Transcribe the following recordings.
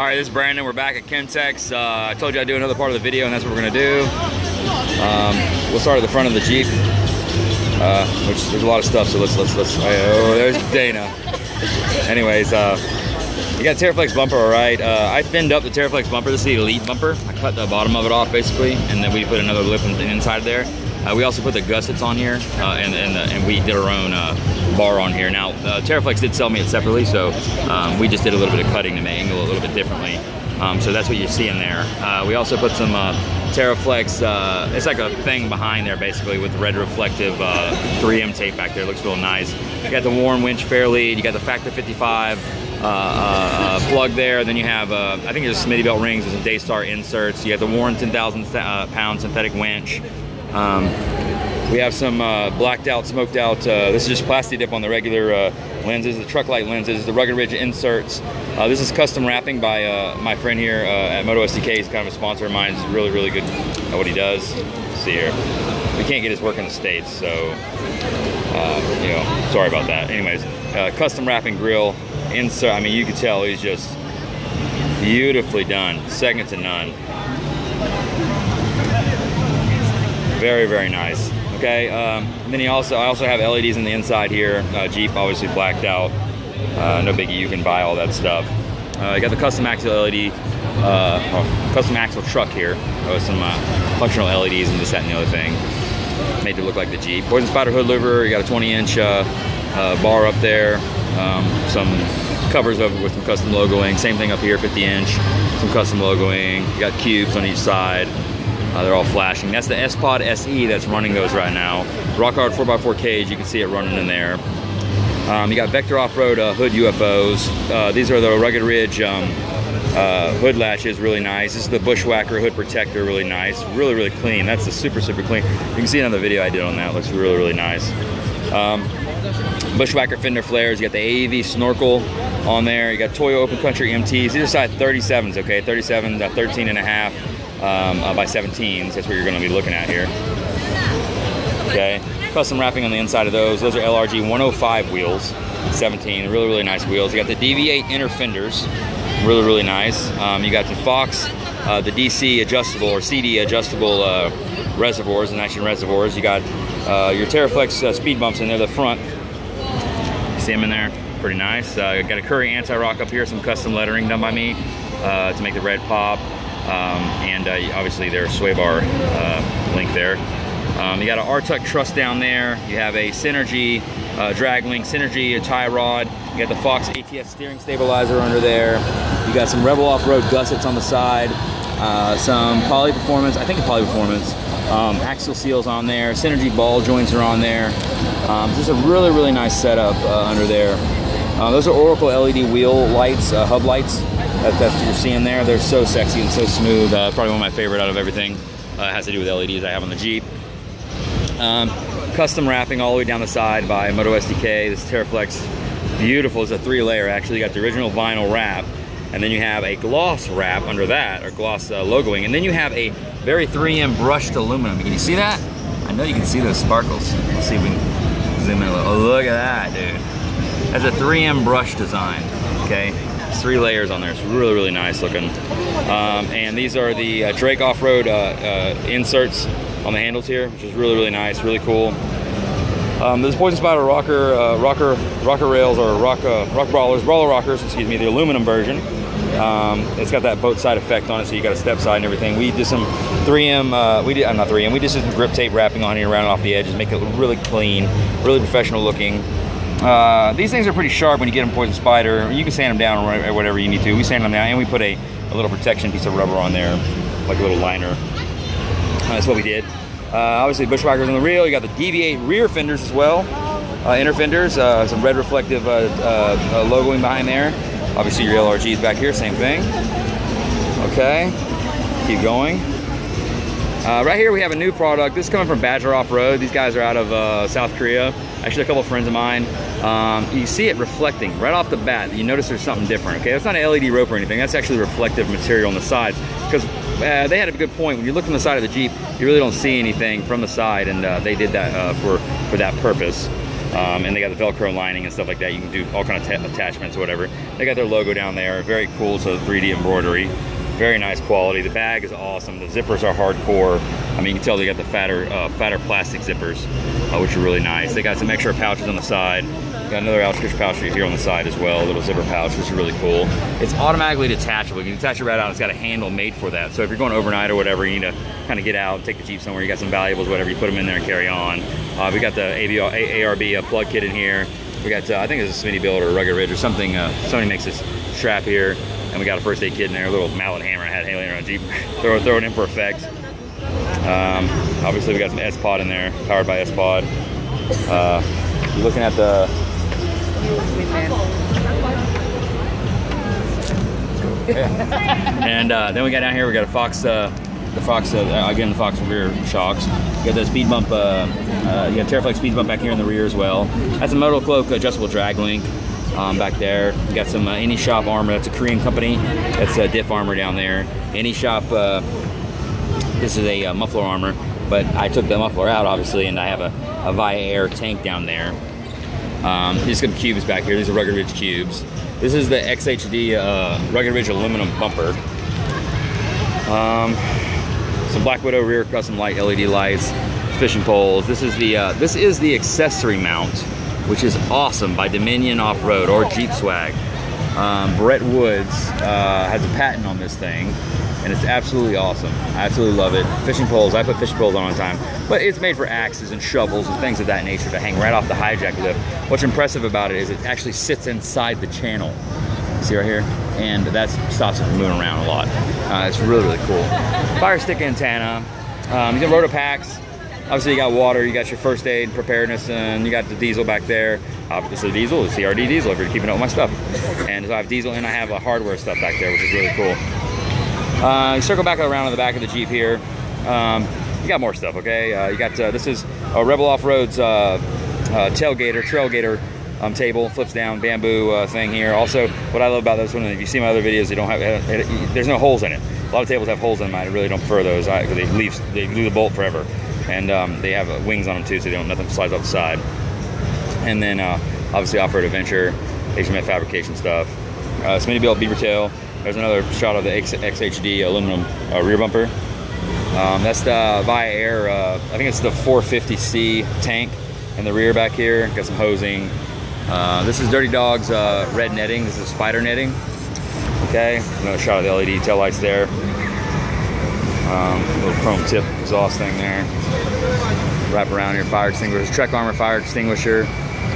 All right, this is Brandon. We're back at Kentex. Uh, I told you I'd do another part of the video, and that's what we're gonna do. Um, we'll start at the front of the Jeep, uh, which there's a lot of stuff. So let's let's let's. Oh, there's Dana. Anyways, uh, you got TeraFlex bumper, all right. Uh, I thinned up the TeraFlex bumper. This is the Elite bumper. I cut the bottom of it off basically, and then we put another lip in, inside there. Uh, we also put the gussets on here, uh, and and, and we did our own bar on here. Now, TeraFlex did sell me it separately, so um, we just did a little bit of cutting to a little bit differently. Um, so that's what you see in there. Uh, we also put some uh, TeraFlex, uh, it's like a thing behind there basically with red reflective 3M tape back there. It looks real nice. You got the Warn winch fairlead, you got the Factor 55 uh, uh, plug there. Then you have, uh, I think there's Smittybilt rings, there's some Daystar inserts. You have the Warren 10,000 pound synthetic winch. Um, we have some uh, blacked out, smoked out, uh, this is just plastic dip on the regular uh, lenses, the truck light lenses, the Rugged Ridge inserts. Uh, this is custom wrapping by uh, my friend here uh, at Moto SDK. He's kind of a sponsor of mine. He's really, really good at what he does. Let's see here. We can't get his work in the States, so, you know, sorry about that. Anyways, custom wrapping grill insert. I mean, you can tell he's just beautifully done, second to none. Very, very nice. Okay, um, then he also, I also have LEDs in the inside here. Uh, Jeep obviously blacked out. Uh, no biggie, you can buy all that stuff. Uh, you got the custom axle LED, uh, oh, custom axle truck here with some uh, functional LEDs and this, that, and the other thing. Made to look like the Jeep. Poison Spider hood louver, you got a 20 inch bar up there. Um, some covers over with some custom logoing. Same thing up here, 50 inch, some custom logoing. You got cubes on each side. Uh, they're all flashing. That's the S-Pod SE that's running those right now. Rock hard 4x4 cage, you can see it running in there. Um, you got Vector Off-Road uh, hood UFOs. Uh, these are the Rugged Ridge um, uh, hood latches, really nice. This is the Bushwacker hood protector, really nice. Really, really clean. That's super, super clean. You can see another video I did on that. Looks really, really nice. Um, Bushwacker fender flares. You got the AEV snorkel on there. You got Toyo Open Country MTs. These are size 37s, okay? 37, uh, 13 and a half um, uh, by 17s. That's what you're going to be looking at here. Okay, custom wrapping on the inside of those. Those are LRG 105 wheels, 17. Really, really nice wheels. You got the DV8 inner fenders, really, really nice. Um, you got the Fox, uh, the DC adjustable or CD adjustable uh, reservoirs, and action reservoirs. You got uh, your TeraFlex uh, speed bumps in there, the front. See them in there, pretty nice. Uh, got a Currie anti-rock up here, some custom lettering done by me to make the red pop. Um, and uh, obviously there's sway bar uh, link there. Um, you got an Artec truss down there. You have a Synergy uh, drag link, Synergy a tie rod. You got the Fox ATS steering stabilizer under there. You got some Rebel off-road gussets on the side. Uh, some Poly Performance, I think Poly Performance. Um, axial seals on there. Synergy ball joints are on there. Um, just a really, really nice setup uh, under there. Uh, those are Oracle LED wheel lights, hub lights. That, that's what you're seeing there. They're so sexy and so smooth. Uh, probably one of my favorite out of everything. Uh, has to do with LEDs I have on the Jeep. Um, custom wrapping all the way down the side by Moto SDK. This TeraFlex, beautiful. It's a three layer actually. You got the original vinyl wrap, and then you have a gloss wrap under that, or gloss uh, logoing, and then you have a very 3M brushed aluminum. Can you see that? I know you can see those sparkles. Let's see if we can zoom in a little. Oh, look at that, dude. That's a 3M brush design, okay? Three layers on there. It's really, really nice looking. Um, and these are the uh, Drake off-road uh, uh, inserts on the handles here, which is really, really nice, really cool. Um, this Poison Spider rocker, uh, rocker, rocker rails or rock, uh, rock brawlers, brawler rockers, excuse me, the aluminum version. Um, it's got that boat side effect on it, so you got a step side and everything. We did some 3M, uh, we did, uh, not 3M, we did some grip tape wrapping on here around off the edges, make it really clean, really professional looking. Uh, these things are pretty sharp when you get them poison spider. You can sand them down or whatever you need to. We sand them down and we put a, a little protection piece of rubber on there, like a little liner. Uh, that's what we did. Uh, obviously bushwackers on the reel. You got the DV8 rear fenders as well. Uh, inner fenders, uh, some red reflective uh, logoing behind there. Obviously your LRGs back here, same thing. Okay, keep going. Uh, right here we have a new product. This is coming from Badger Off-Road. These guys are out of uh, South Korea. Actually, a couple friends of mine. Um, you see it reflecting right off the bat. You notice there's something different. Okay, that's not an LED rope or anything. That's actually reflective material on the sides. Because uh, they had a good point. When you look from the side of the Jeep, you really don't see anything from the side, and uh, they did that uh, for for that purpose. Um, and they got the Velcro lining and stuff like that. You can do all kind of attachments or whatever. They got their logo down there. Very cool. So 3D embroidery. Very nice quality. The bag is awesome. The zippers are hardcore. I mean, you can tell they got the fatter, uh, fatter plastic zippers, uh, which are really nice. They got some extra pouches on the side. Got another Outfitters pouch here on the side as well, a little zipper pouch, which is really cool. It's automatically detachable. You can detach it right out. It's got a handle made for that. So if you're going overnight or whatever, you need to kind of get out, take the Jeep somewhere, you got some valuables, whatever, you put them in there and carry on. Uh, we got the ABR, ARB uh, plug kit in here. We got, uh, I think it's a Smittybilt or a Rugged Ridge or something. Uh, somebody makes this strap here. And we got a first aid kit in there, a little mallet hammer I had hailing around Jeep. throw, throw it in for effect. Um, obviously we got some S-Pod in there, powered by S-Pod. Uh, you're looking at the... and uh, then we got down here, we got a Fox, uh, the Fox, uh, again, the Fox rear shocks. You got the speed bump, uh, uh, you got TeraFlex speed bump back here in the rear as well. That's a MetalCloak adjustable drag link um, back there. We got some uh, AnyShop armor. That's a Korean company. That's a diff armor down there. AnyShop. Uh, this is a uh, muffler armor, but I took the muffler out obviously, and I have a, a VIAIR tank down there. Um, these got cubes back here. These are Rugged Ridge cubes. This is the XHD uh, Rugged Ridge aluminum bumper. Um, some Black Widow rear custom light LED lights, fishing poles. This is the uh, this is the accessory mount which is awesome by Dominion Off-Road or Jeep Swag. Um, Brett Woods uh, has a patent on this thing, and it's absolutely awesome. I absolutely love it. Fishing poles, I put fishing poles on all the time, but it's made for axes and shovels and things of that nature to hang right off the hijack lift. What's impressive about it is it actually sits inside the channel. See right here? And that stops it from moving around a lot. Uh, it's really, really cool. Firestik antenna. Um, you got packs obviously you got water, you got your first aid preparedness, and you got the diesel back there. Obviously diesel, the CRD diesel if you're keeping up with my stuff. And so I have diesel and I have a hardware stuff back there, which is really cool. Uh, you circle back around on the back of the Jeep here. Um, you got more stuff, okay? Uh, you got, uh, this is a Rebel Off-Road's uh, uh, tailgater, trailgater um, table, flips down, bamboo uh, thing here. Also, what I love about this one, if you see my other videos, they don't have, it, it, there's no holes in it. A lot of tables have holes in them. I really don't prefer those because they leave, they leave the bolt forever and um, they have uh, wings on them too, so they don't nothing slides off the side. And then uh, obviously off-road adventure, HMF fabrication stuff. Uh, Smittybilt beaver tail. There's another shot of the X XHD aluminum uh, rear bumper. Um, that's the VIAIR. Uh, I think it's the 450C tank in the rear back here. Got some hosing. Uh, this is Dirty Dog's uh, red netting. This is spider netting. Okay, another shot of the LED tail lights there. Um, little chrome tip exhaust thing there. Wrap around your fire extinguisher, Trek Armor fire extinguisher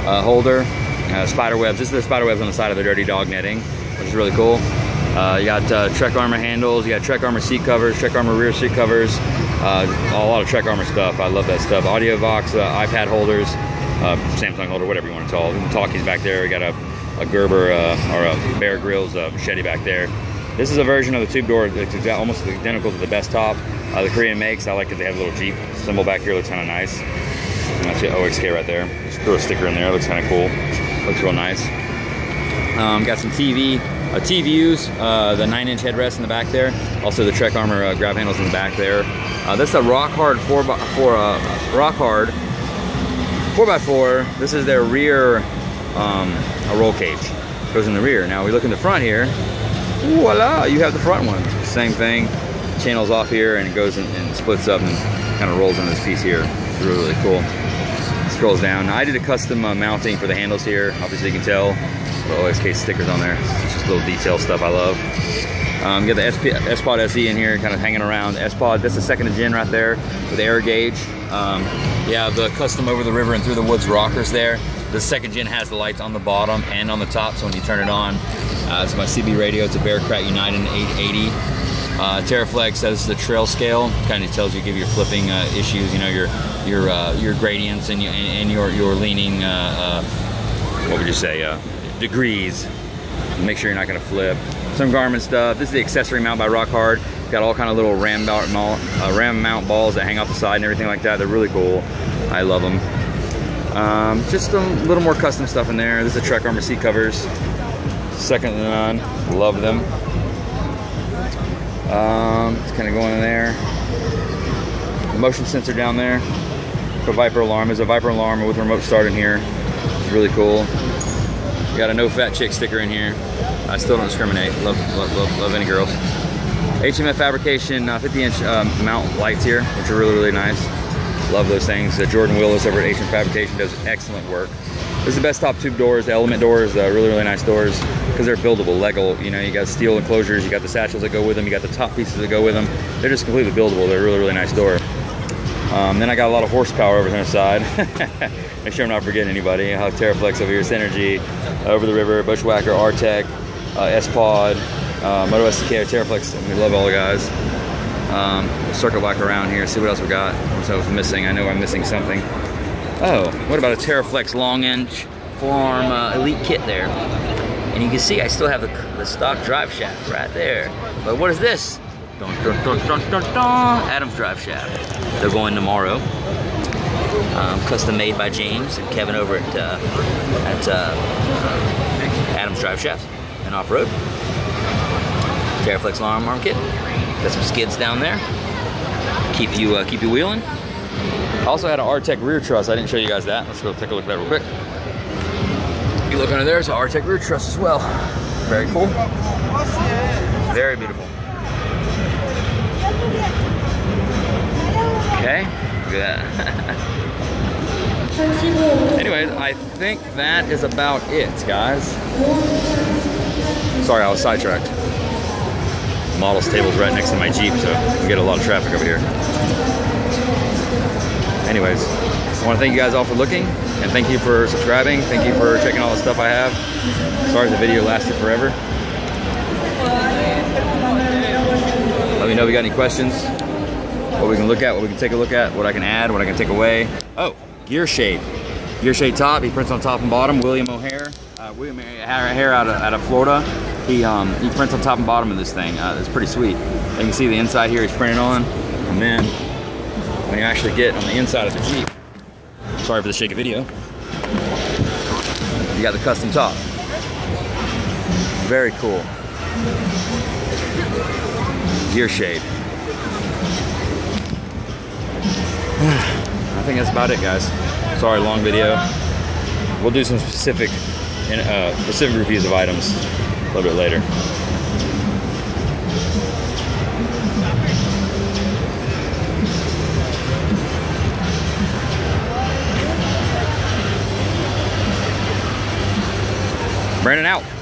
uh, holder. Uh, spider webs. This is the spider webs on the side of the Dirty Dog netting, which is really cool. Uh, you got uh, Trek Armor handles, you got Trek Armor seat covers, Trek Armor rear seat covers, uh, a lot of Trek Armor stuff. I love that stuff. Audiovox, uh, iPad holders, uh, Samsung holder, whatever you want to call it. Talkies back there. We got a, a Gerber uh, or a Bear Grylls machete back there. This is a version of the tube door that's almost identical to the Bestop. Uh, the Korean makes. I like that they have a little Jeep symbol back here. Looks kind of nice. And that's the OXK right there. Just throw a sticker in there. Looks kind of cool. Looks real nice. Um, got some TV, uh, T-views, uh, the 9-inch headrest in the back there. Also the Trek Armor uh, grab handles in the back there. Uh, this is a Rock Hard 4 by, 4 uh, Rock Hard 4x4. This is their rear um, a roll cage. Goes in the rear. Now we look in the front here voila, you have the front one. Same thing, channels off here and it goes and, and splits up and kind of rolls into this piece here. It's really, really cool. Scrolls down. Now, I did a custom uh, mounting for the handles here. Obviously you can tell the OXK stickers on there. It's just little detail stuff I love. Um, get the S-Pod SE in here, kind of hanging around. S-Pod, that's the second gen right there with the air gauge. Um, yeah, the custom over the river and through the woods rockers there. The second gen has the lights on the bottom and on the top, so when you turn it on, uh, it's my CB radio. It's a Bearcat Uniden 880. Uh, TeraFlex says the trail scale kind of tells you give your flipping uh, issues, you know your your uh, your gradients and, and, and your your leaning. Uh, uh, what would you say? Uh, degrees. Make sure you're not going to flip. Some Garmin stuff. This is the accessory mount by Rock Hard. Got all kind of little ram mount, ram mount balls that hang off the side and everything like that. They're really cool. I love them. Um, just a little more custom stuff in there. This is the Trek Armor seat covers. Second to none. Love them. Um, it's kind of going in there. The motion sensor down there. The Viper alarm. There's a Viper alarm with remote start in here. It's really cool. Got a no fat chick sticker in here. I still don't discriminate. Love, love, love, love any girls. HMF Fabrication uh, 50 inch um, mount lights here, which are really, really nice. Love those things. Uh, Jordan Willis over at HMF Fabrication does excellent work. This is the Bestop tube doors, element doors, uh, really, really nice doors because they're buildable, Lego. You know, you got steel enclosures, you got the satchels that go with them, you got the top pieces that go with them. They're just completely buildable. They're a really, really nice door. Um, then I got a lot of horsepower over on the side. Make sure I'm not forgetting anybody. I have TeraFlex over here, Synergy, Over the River, Bushwacker, Artec, uh, S-Pod, uh, Moto SDK, TeraFlex. We love all the guys. Um, we'll circle back around here, see what else we got. What I was missing. I know I'm missing something. Oh, what about a TeraFlex long inch forearm uh, elite kit there? And you can see I still have the, the stock drive shaft right there. But what is this? Dun, dun, dun. Adams drive shaft. They're going tomorrow. Um, custom made by James and Kevin over at, uh, at uh, Adams Drive Shafts and Off Road. TeraFlex long arm kit. Got some skids down there. Keep you uh, keep you wheeling. Also had an Artec rear truss. I didn't show you guys that. Let's go take a look at that real quick. You look under there, it's an Artec rear truss as well. Very cool. Very beautiful. Okay, look. Anyways, I think that is about it, guys. Sorry, I was sidetracked. Models table's right next to my Jeep, so we get a lot of traffic over here. Anyways, I want to thank you guys all for looking, and thank you for subscribing. Thank you for checking all the stuff I have. Sorry the video lasted forever. Let me know if you got any questions, what we can look at, what we can take a look at, what I can add, what I can take away. Oh, gear shade. Gear shade top, he prints on top and bottom. William O'Hare, uh, William O'Hare out of, out of Florida. He, um, he prints on top and bottom of this thing. Uh, it's pretty sweet. You can see the inside here he's printed on. And then when you actually get on the inside of the Jeep, sorry for the shaky video, you got the custom top. Very cool. Gear shade. I think that's about it, guys. Sorry, long video. We'll do some specific, uh, specific reviews of items a little bit later. Brandon out.